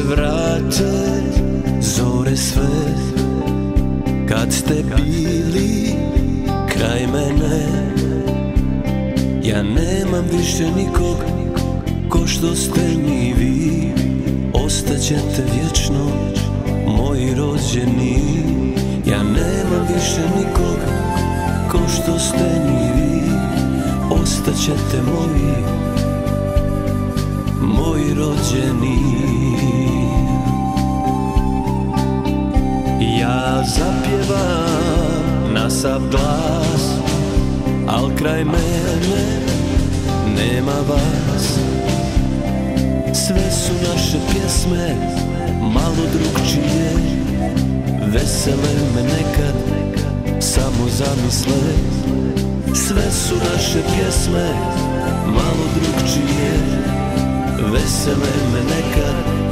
vrate zore sve. Kad ste bili kraj mene Ja nemam više nikog ko što ste mi vi. Ostaćete vječno moji rođeni. Ja nemam više nikog ko što ste mi vi. Ostaćete moji, moji rođeni Ja zapjevam na sav glas Al kraj mene nema vas. Sve su naše pjesme malo drugčije Vesele me nekad samo zamisle. Sve su naše pjesme malo drugčije Vesele me nekad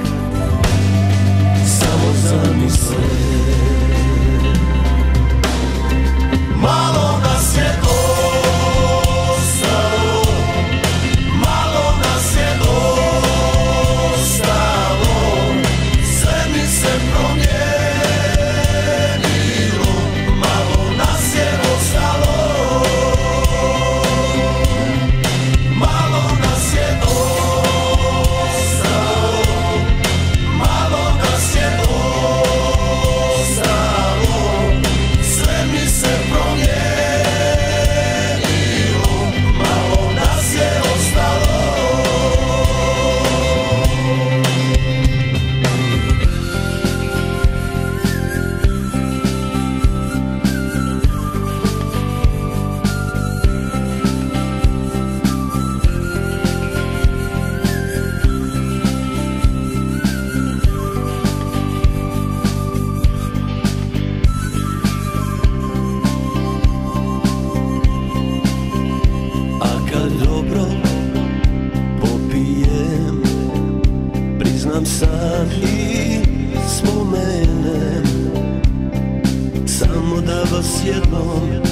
Priznam sam i spomenem Samo da vas jednom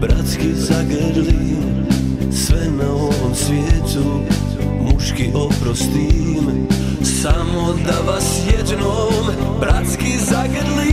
bratski zagrlim Sve na ovom svijetu muški oprostim. Samo da vas jednom bratski zagrlim